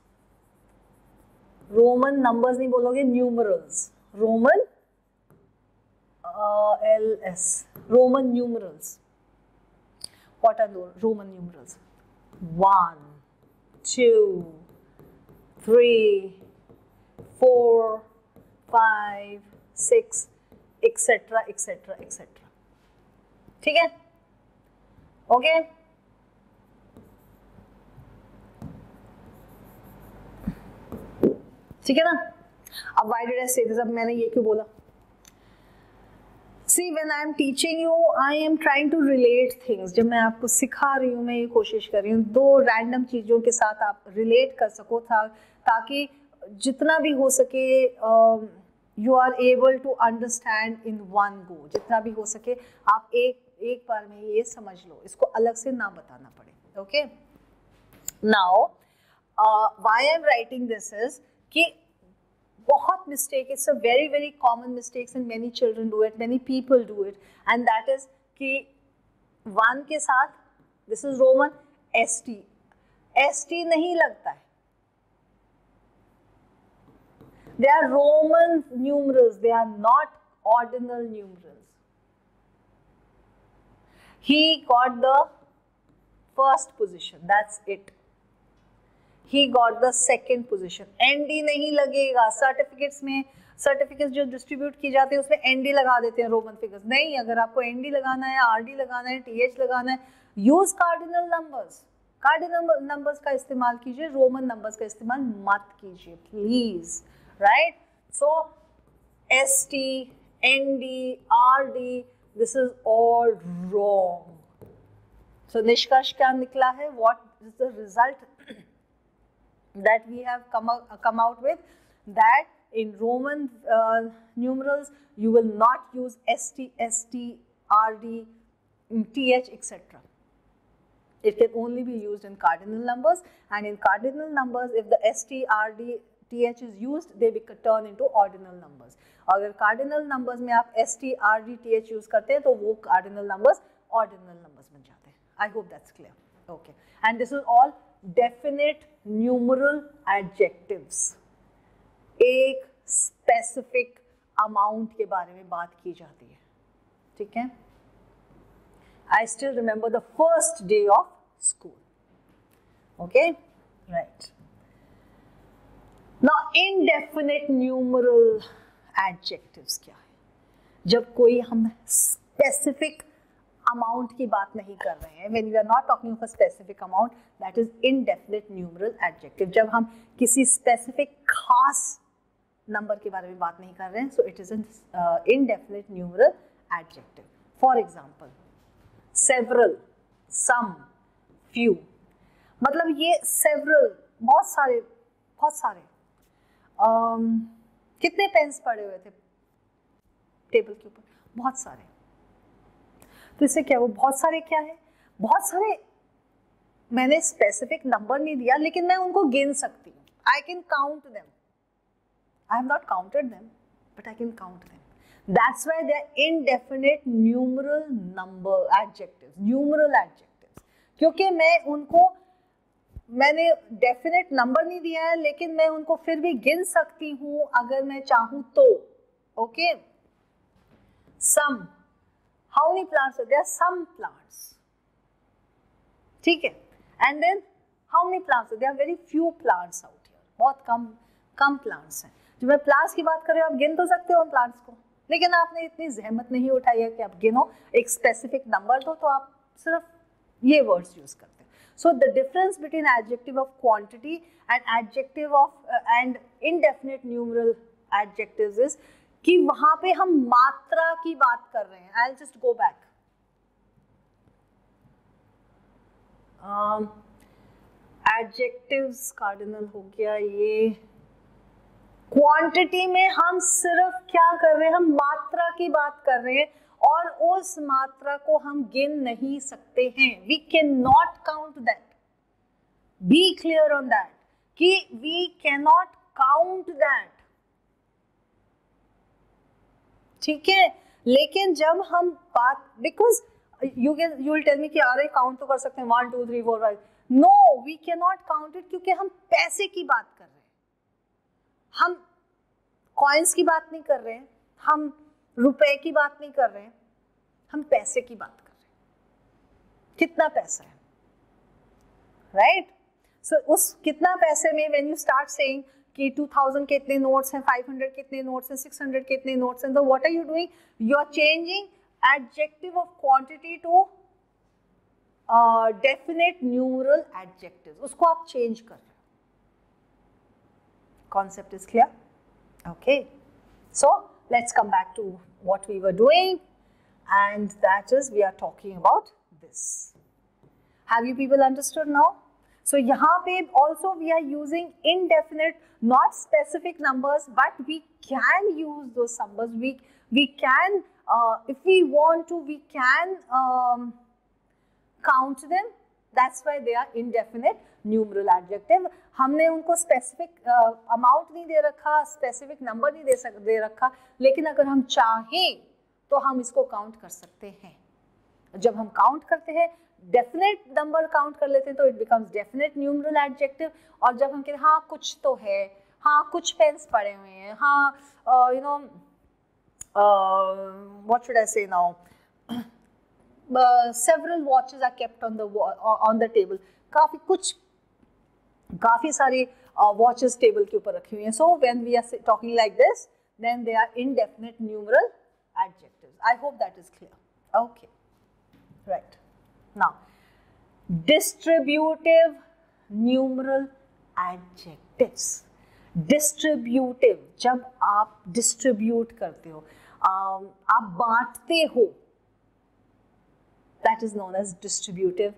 [SPEAKER 1] Roman numbers नहीं बोलोगे numerals Roman L S Roman numerals what are Roman numerals one two three four five six etcetera etcetera etcetera ठीक है? Okay okay? ठीक है ना? अब why did I say this अब मैंने ये क्यों बोला? See when I am teaching you I am trying to relate things जब मैं आपको सिखा रही हूँ, मैं ये कोशिश कर रही हूँ, दो रैंडम चीज़ों के साथ आप रिलेट कर सको था, ताकि जितना भी हो सके you are able to understand in one go जितना भी हो सके, आप एक एक बार में ये समझ लो। इसको अलग से ना बताना पड़े okay now why am writing this is कि बहुत mistake it's a very very common mistakes and many children do it many people do it and that is कि वन के साथ this is Roman S T S T नहीं लगता है। They are roman numerals, they are not ordinal numerals. He got the first position, that's it. He got the second position N D नहीं लगेगा। Certificates में certificates जो distribute की जाते हैं, उसमें एन डी लगा देते हैं रोमन फिगर्स नहीं, अगर आपको एन डी लगाना है आर डी लगाना है टी एच लगाना है use cardinal numbers cardinal numbers का इस्तेमाल कीजिए रोमन नंबर्स का इस्तेमाल मत कीजिए please right so S T N D R D this is all wrong so निष्कर्ष क्या निकला है? What is the result that we have come out, uh, come out with that in Roman uh, numerals you will not use ST, ST, RD, TH etc. It can only be used in cardinal numbers and in cardinal numbers if the ST, RD, TH is used they be turn into ordinal numbers. अगर cardinal numbers में आप ST, RD, TH use करते हैं तो वो cardinal numbers ordinal numbers बन जाते हैं. I hope that's clear. Okay. And this is all definite numeral adjectives एक स्पेसिफिक अमाउंट के बारे में बात की जाती है। ठीक है? I still remember the first day of school okay right ना इनडेफिनेट न्यूमरल एडजेक्टिव्स क्या है? जब कोई हम स्पेसिफिक अमाउंट की बात नहीं कर रहे हैं। When we are not talking of a specific amount that is indefinite numeral adjective जब हम किसी स्पेसिफिक खास नंबर के बारे में बात नहीं कर रहे हैं so it is indefinite numeral adjective for example several some few मतलब ये सेवरल बहुत सारे बहुत सारे। Um, कितने पेन्स पड़े हुए थे? टेबल के ऊपर। बहुत सारे। तो इससे क्या, वो बहुत सारे क्या है? बहुत सारे, मैंने स्पेसिफिक नंबर नहीं दिया, लेकिन मैं उनको गिन सकती हूँ। I can count them I have not counted them but I can count them that's why they are indefinite numeral number adjectives numeral adjectives क्योंकि मैं उनको, मैंने डेफिनेट नंबर नहीं दिया है, लेकिन मैं उनको फिर भी गिन सकती हूँ, अगर मैं चाहूँ तो। Okay okay? Some how many plants there some plants ठीक है? And then how many plants there very few plants out here बहुत कम कम प्लांट्स हैं। जब मैं प्लांट्स की बात कर रही हूँ, आप गिन तो सकते हो उन प्लांट्स को। लेकिन आपने इतनी जहमत नहीं उठाई है कि आप गिनो। एक स्पेसिफिक नंबर दो तो आप सिर्फ़ ये वर्ड्स यूज़ करते हैं। So the difference between adjective of quantity and adjective of and indefinite numeral adjectives is कि वहाँ पे हम मात्रा की बात कर रहे हैं। I just go back adjectives cardinal हो गया ये। क्वांटिटी में हम सिर्फ़ क्या कर रहे हैं? हम मात्रा की बात कर रहे हैं और उस मात्रा को हम गिन नहीं सकते हैं। We can not count that be clear on that कि we can not count that ठीक है? लेकिन जब हम बात because you can you will tell me कि अरे काउंट तो कर सकते हैं। One two three four five no we can not count it क्योंकि हम पैसे की बात कर रहे हैं। हम कॉइन्स की बात नहीं कर रहे हैं। हम रुपए की बात नहीं कर रहे हैं। हम पैसे की बात कर रहे हैं। कितना पैसा है? Right right? सो so, उस कितना पैसे में व्हेन यू स्टार्ट सेइंग कि 2000 के इतने नोट्स हैं 500 के इतने नोट्स हैं 600 के इतने नोट्स हैं तो what are you doing you are changing adjective of quantity to definite numeral adjective उसको आप चेंज कर रहे हो। Concept is clear okay so let's come back to what we are doing and that is we are talking about this Have you people understood now? Pe also we are using indefinite not specific numbers but we can use those numbers we we can uh, if we want to, we can um, count them. That's why they are indefinite numeral adjective. हमने उनको specific uh, नहीं दे रखा specific number नहीं दे सक दे रखा लेकिन अगर हम चाहें तो हम इसको count कर सकते हैं जब हम count करते हैं डेफिनेट नंबर काउंट कर लेते हैं तो it becomes definite numeral adjective और जब हम कहते हाँ कुछ तो है हाँ कुछ पेंस पड़े हुए हैं हाँ you know what should I say now several watches are kept on the on the table काफ़ी, कुछ, काफ़ी सारी वॉचेज टेबल के ऊपर रखी हुई हैं. So when we are talking like this then they are indefinite numeral adjective I hope that is clear okay right Now, distributive numeral adjectives. Distributive जब आप डिस्ट्रीब्यूट करते हो आप बांटते हो that is known as distributive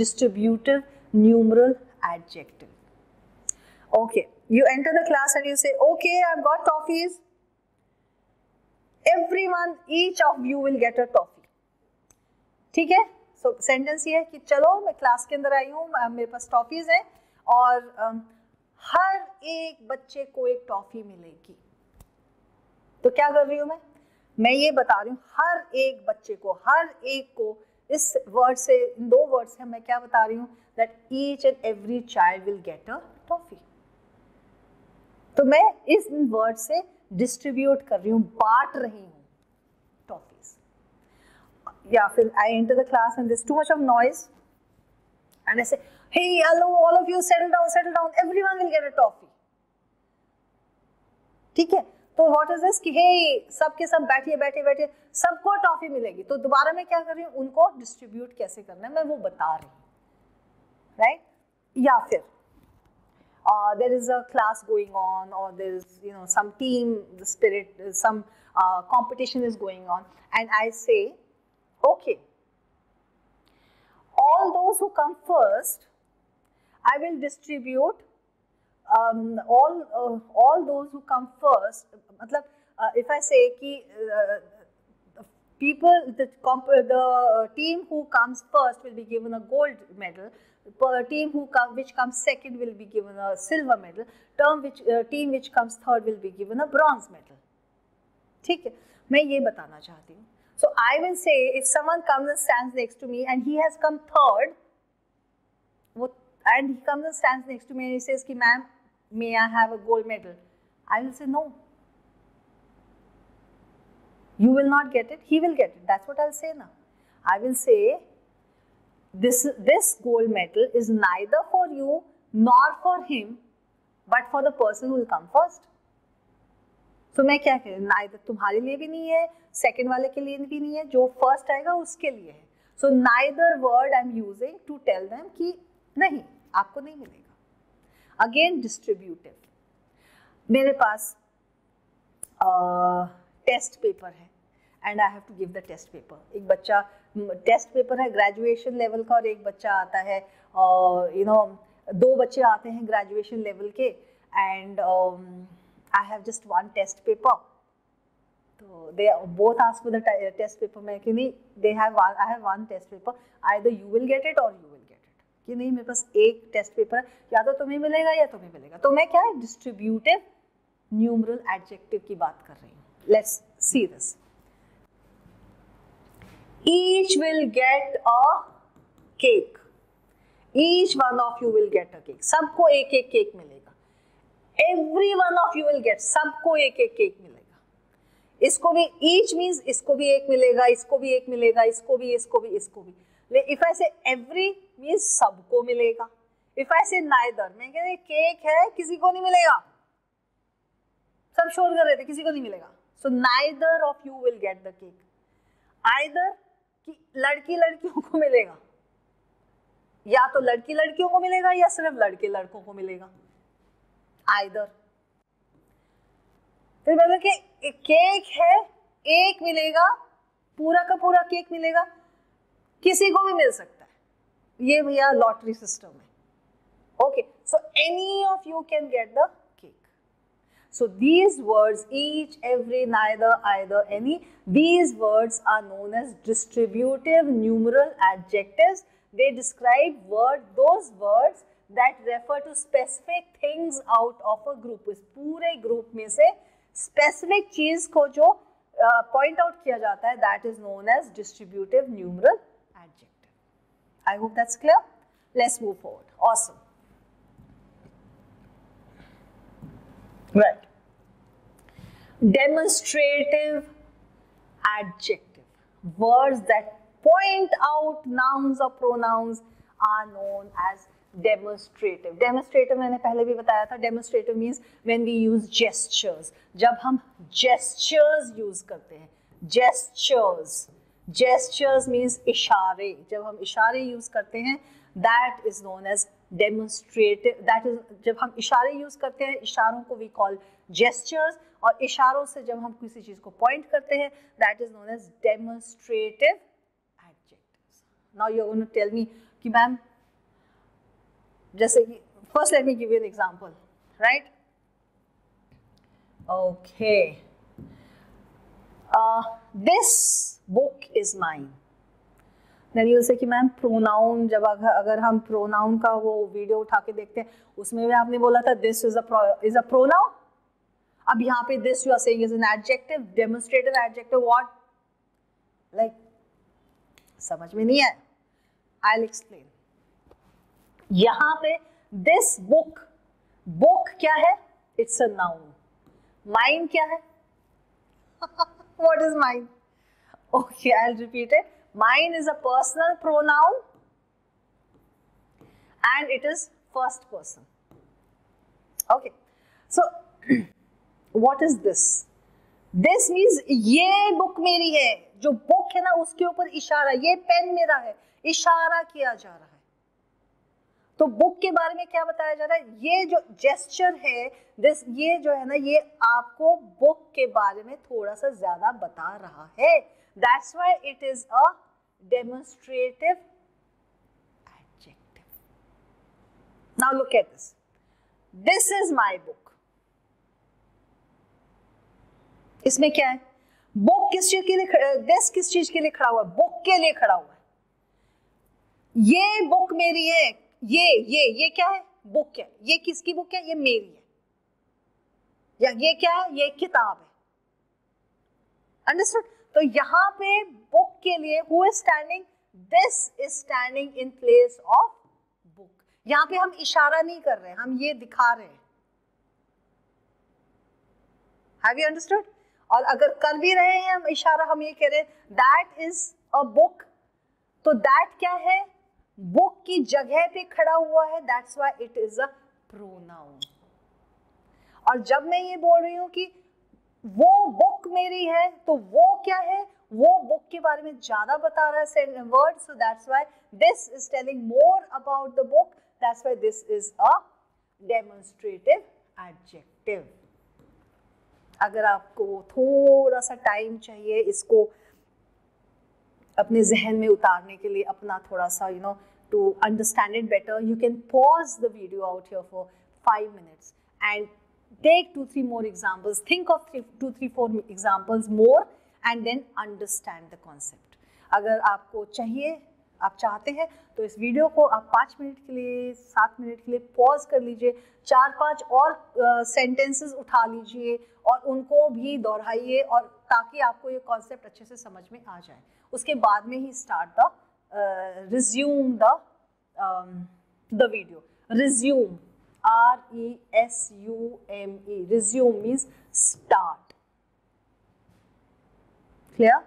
[SPEAKER 1] distributive numeral adjective. Okay, you enter the class and you say, okay, I've got toffees. Everyone, each of you will get a toffee. ठीक है? So sentence ये है कि चलो, मैं क्लास के अंदर आई हूँ मेरे पास टॉफीज हैं और हर एक बच्चे को एक टॉफी मिलेगी। तो क्या कर रही हूँ मैं? मैं ये बता रही हूँ, हर एक बच्चे को, हर एक को, इस वर्ड से, इन दो वर्ड से मैं क्या बता रही हूँ that each and every child will get a toffee तो मैं इस वर्ड से डिस्ट्रीब्यूट कर रही हूँ, बांट रही हूँ। या फिर I enter the class and this too much of noise and I say hey hello all of you settle down settle down everyone will get a toffee ठीक है? तो व्हाट इज़ दिस कि हे सब के सब बैठिए बैठिए बैठिए, सबको टॉफी मिलेगी। तो दोबारा मैं क्या कर रही हूँ? उनको डिस्ट्रीब्यूट कैसे करना है? मैं वो बता रही हूँ। Right right? या फिर uh there is a class going on or there is, you know, some team, the spirit, some uh competition is going on. And i okay all those who come first I will distribute um, all uh, all those who come first. मतलब uh, if I say कि uh, people the comp- the team who comes first will be given a gold medal per team who come which comes second will be given a silver medal term which uh, team which comes third will be given a bronze medal ठीक है मैं ये बताना चाहती हूँ so I will say if someone comes and stands next to me and he has come third and he comes and stands next to me and he says कि ma'am may I have a gold medal? I will say no. You will not get it. He will get it. That's what I'll say now. I will say this, this gold medal is neither for you nor for him, but for the person who will come first. So मैं क्या कह neither तुम्हारे लिए भी नहीं है second वाले के लिए भी नहीं है जो फ़र्स्ट आएगा उसके लिए है। So neither word I am using to tell them कि नहीं आपको नहीं मिलेगा। अगेन डिस्ट्रीब्यूटिव मेरे पास टेस्ट uh, पेपर है and I have to give the test paper एक बच्चा टेस्ट पेपर है ग्रेजुएशन लेवल का और एक बच्चा आता है यू नो you know, दो बच्चे आते हैं ग्रेजुएशन लेवल के and I have just one test paper तो they both ask for the test paper मैं कि नहीं they have I have one test paper either you will get it और यू विल गेट इट कि नहीं, मेरे पास एक टेस्ट पेपर है। या तो तुम्हें मिलेगा या तुम्हें मिलेगा। तो मैं क्या है डिस्ट्रीब्यूटिव न्यूमरल एडजेक्टिव की बात कर रही हूँ। Let's see this each will get a cake. Each one of you will get a cake. सबको एक एक केक मिलेगा। Every one of you will get. सबको एक एक केक मिलेगा। इसको भी, each means इसको भी एक मिलेगा, इसको भी एक मिलेगा, इसको भी इसको भी इसको भी। if I say every means सबको मिलेगा। If I say neither, मैं कह रही केक है, किसी को नहीं मिलेगा। सब शोर कर रहे थे, किसी को नहीं मिलेगा। So neither of you will get the cake. Either कि लड़की लड़कियों को मिलेगा। या तो लड़की लड़कियों को मिलेगा या सिर्फ़ लड़के लड़कों को मिलेगा। आयदर फिर मतलब कि केक है, एक मिलेगा, पूरा का पूरा केक मिलेगा, किसी को भी मिल सकता है। ये भैया लॉटरी सिस्टम है। Okay so any of you can get the cake so these words each every neither either any these words are known as distributive numeral adjective they describe word those words that refer to specific things out of a group. इस पूरे group में से specific चीज को जो uh, point out किया जाता है that is known as distributive numeral adjective. I hope that's clear. Let's move forward. Awesome. Right. Demonstrative adjective. Words that point out nouns or pronouns are known as demonstrative demonstrative मैंने पहले भी बताया था demonstrative means when we use gestures जब हम gestures use करते हैं gestures gestures means इशारे. जब हम इशारे यूज़ करते हैं that is known as demonstrative that is जब हम इशारे यूज़ करते हैं, इशारों को वी कॉल जेस्टर्स और इशारों से जब हम किसी चीज़ को पॉइंट करते हैं that is known as demonstrative adjective now you tell me कि मैम जैसे कि first let me give you right okay this book is mine then you say कि मैम प्रोनाउन जब अगर, अगर हम प्रोनाउन का वो वीडियो उठा के देखते हैं उसमें भी आपने बोला था this is is a pronoun अब यहाँ पे this you are saying is an adjective demonstrative adjective what like समझ में नहीं है आई विल एक्सप्लेन यहाँ पे दिस बुक बुक क्या है? इट्स अ नाउन माइंड क्या है? What is mind okay I repeat it Mine is a personal pronoun and it is first person. Okay. So, what is this? This means ये book मेरी है. जो book है ना उसके ऊपर इशारा ये पेन मेरा है. इशारा किया जा रहा है. तो बुक के बारे में क्या बताया जा रहा है ये जो जेस्चर है दिस ये जो है ना, ये आपको बुक के बारे में थोड़ा सा ज़्यादा बता रहा है that's why it is a demonstrative adjective. Now look at this. This is my book. इसमें क्या है बुक किस चीज़ के लिए दिस किस चीज़ के लिए खड़ा हुआ है बुक के लिए खड़ा हुआ है ये बुक मेरी है ये ये ये क्या है? बुक है? ये किसकी बुक है? ये मेरी है। या ये क्या है? ये किताब है। अंडरस्टूड तो यहाँ पे बुक के लिए who is standing this is standing in place of book यहाँ पे हम इशारा नहीं कर रहे, हम ये दिखा रहे हैं। हैव यू अंडरस्टूड और अगर कर भी रहे हैं हम इशारा, हम ये कह रहे हैं दैट इज़ अ बुक तो दैट क्या है? बुक की जगह पे खड़ा हुआ है that's why it is a pronoun और जब मैं ये बोल रही हूँ कि वो बुक मेरी है तो वो क्या है? वो बुक के बारे में ज़्यादा बता रहा है word so that's why this is telling more about the book that's why this is a demonstrative adjective अगर आपको थोड़ा सा टाइम चाहिए, इसको अपने जहन में उतारने के लिए, अपना थोड़ा सा you you know to understand it better you can pause the video out here for five minutes and take two three more examples. Think of three, two three four examples more and then understand the concept. अगर आपको चाहिए आप चाहते हैं तो इस video को आप पाँच मिनट के लिए सात मिनट के लिए पॉज कर लीजिए चार पाँच और सेंटेंसेस uh, उठा लीजिए और उनको भी दोहराइए और ताकि आपको ये कॉन्सेप्ट अच्छे से समझ में आ जाए। उसके बाद में ही start the resume the the video resume R E S U M E resume means start clear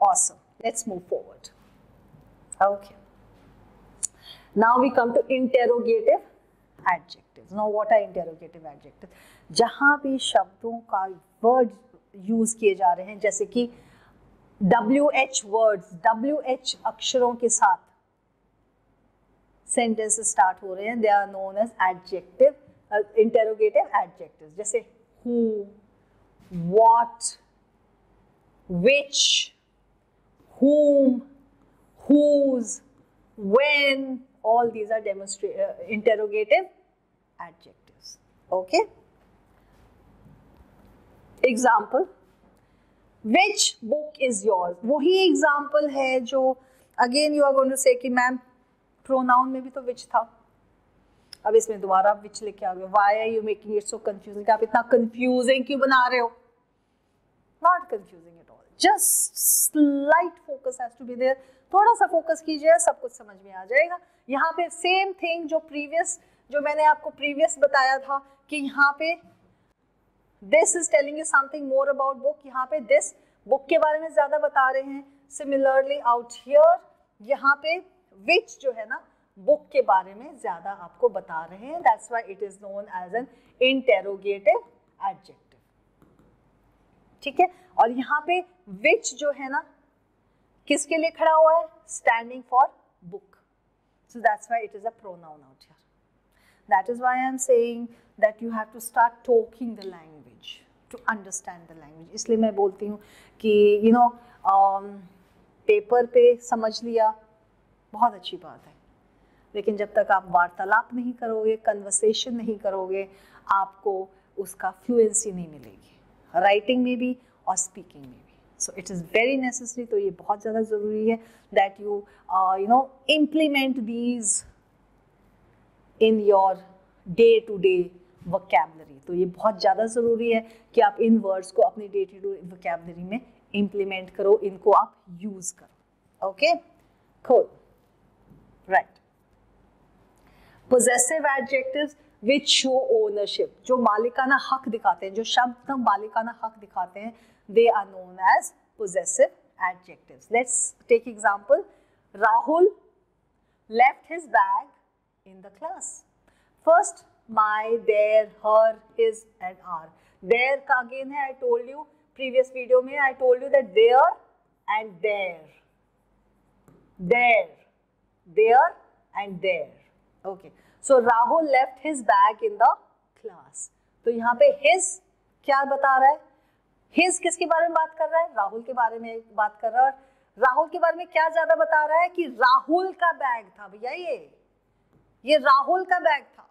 [SPEAKER 1] awesome let's move forward Okay. Now we come to interrogative adjectives. Now what are interrogative adjectives? जहाँ भी शब्दों का word use किए जा रहे हैं जैसे कि W H words W H अक्षरों के साथ सेंटेंस स्टार्ट हो रहे हैं they are known as adjective interrogative adjective जैसे who what which whom whose, when, all these are demonstrate uh, interrogative adjectives. Okay. Example. Which book is yours वही example है जो again you are going to say ma'am pronoun में भी तो which था। अब इसमें दोबारा विच लेके आ गए। Why are you making it so confusing आप इतना कंफ्यूजिंग क्यों बना रहे हो? Not confusing at all just slight focus has to be there थोड़ा सा फोकस कीजिए, सब कुछ समझ में आ जाएगा। यहाँ पे सेम थिंग जो प्रीवियस जो मैंने आपको प्रीवियस बताया था कि यहाँ पे this is telling you something more about book यहाँ पे दिस बुक के बारे में ज़्यादा बता रहे हैं। सिमिलरली आउट हियर यहाँ पे विच जो है ना बुक के बारे में ज़्यादा आपको बता रहे हैं। That's why it is known as an interrogative adjective ठीक है? और यहाँ पे विच जो है ना, किसके लिए खड़ा हुआ है? Standing for book so that's why it is a pronoun out here that is why I am saying that you have to start talking the language to understand the language इसलिए मैं बोलती हूँ कि यू नो पेपर पे समझ लिया बहुत अच्छी बात है लेकिन जब तक आप वार्तालाप नहीं करोगे कन्वर्सेशन नहीं करोगे आपको उसका फ्लुएंसी नहीं मिलेगी राइटिंग में भी और स्पीकिंग में भी so it is very necessary तो ये बहुत ज़्यादा ज़रूरी है that you you know implement these in your day to day vocabulary तो ये बहुत ज़्यादा ज़रूरी है कि आप इन वर्ड्स को अपनी डे टू डे वकेबलरी में इम्प्लीमेंट करो, इनको आप यूज़ करो। ओके खोल right possessive adjective which show ownership जो मालिकाना हक दिखाते हैं, जो शब्द ना मालिकाना हक दिखाते हैं they are known as possessive adjective let's take example Rahul left his bag in the class. First, my, their, her, his and our. There का again है, I told you, previous video में I told you that there and there. There, there and there. Okay. So Rahul left his bag in the class. तो यहाँ पे his क्या बता रहा है हिज किसके बारे में बात कर रहा है राहुल के बारे में बात कर रहा है राहुल के बारे में क्या ज़्यादा बता रहा है कि राहुल का बैग था भैया ये ये राहुल का बैग था।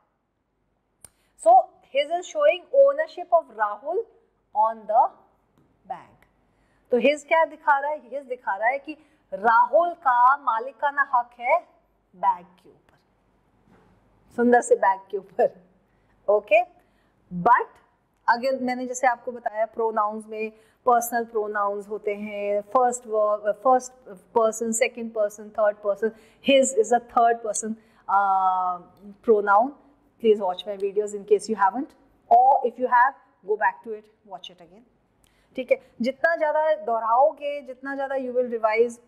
[SPEAKER 1] So his is showing ownership of Rahul on the bag तो हिज क्या दिखा रहा है? हिज दिखा रहा है कि राहुल का मालिकाना हक है बैग के ऊपर। सुंदर से बैग के ऊपर। ओके बट अगर मैंने जैसे आपको बताया प्रोनाउंस में पर्सनल प्रोनाउंस होते हैं। First first person second person third person his is a third person pronoun please watch my videos in case you haven't. Or if you have go back to it watch it again. ठीक है? जितना ज़्यादा दोहराओगे जितना ज़्यादा you will revise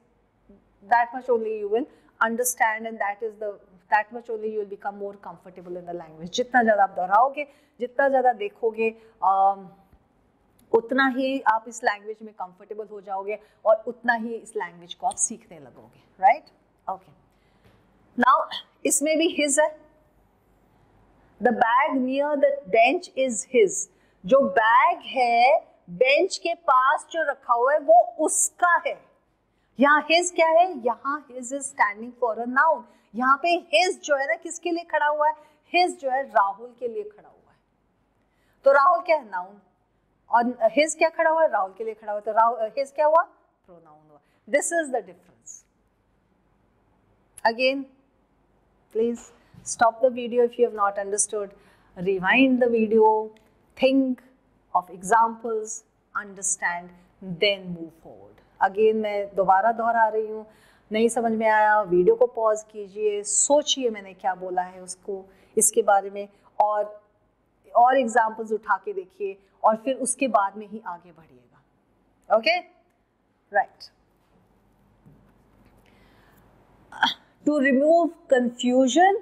[SPEAKER 1] that much only you will understand and that is the that much only you will become more comfortable in the language जितना ज़्यादा आप दोहराओगे जितना ज़्यादा देखोगे um, उतना ही आप इस लैंग्वेज में कंफर्टेबल हो जाओगे और उतना ही इस लैंग्वेज को आप सीखने लगोगे राइट ओके नाउ इसमें भी हिज है। The bag near the bench is his जो बैग है बेंच के पास जो रखा हुआ है, वो उसका है। यहाँ हिज क्या है? यहाँ his is standing for a noun यहाँ पे हिज जो है ना, किसके लिए खड़ा हुआ है? हिज जो है, राहुल के लिए खड़ा हुआ है। तो राहुल क्या है? नाउन और हिज क्या खड़ा हुआ है? राहुल के लिए खड़ा हुआ तो राहुल हिज क्या हुआ? प्रोनाउन हुआ। This is the difference again please stop the video if you have not understood rewind the video think of examples understand then move forward again मैं दोबारा दोहरा रही हूँ नहीं समझ में आया वीडियो को पॉज कीजिए सोचिए मैंने क्या बोला है उसको इसके बारे में और और एग्जाम्पल्स उठा के देखिए और फिर उसके बाद में ही आगे बढ़िएगा okay right to remove confusion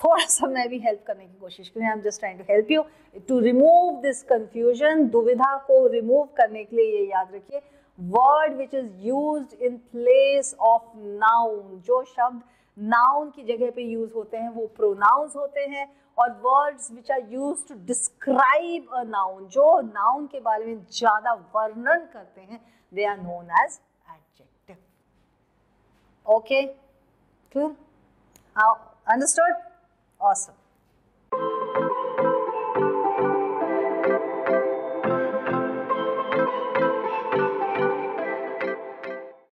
[SPEAKER 1] थोड़ा सा मैं भी हेल्प करने की कोशिश करूँ I am just trying to help you to remove this confusion दुविधा को रिमूव करने के लिए ये याद रखिए। Word which is use in place of noun जो शब्द नाउन की जगह पे यूज़ होते हैं, वो प्रोनाउंस होते हैं और words which are use to describe a noun जो नाउन के बारे में ज़्यादा वर्णन करते हैं they are known as adjective okay clear understood awesome.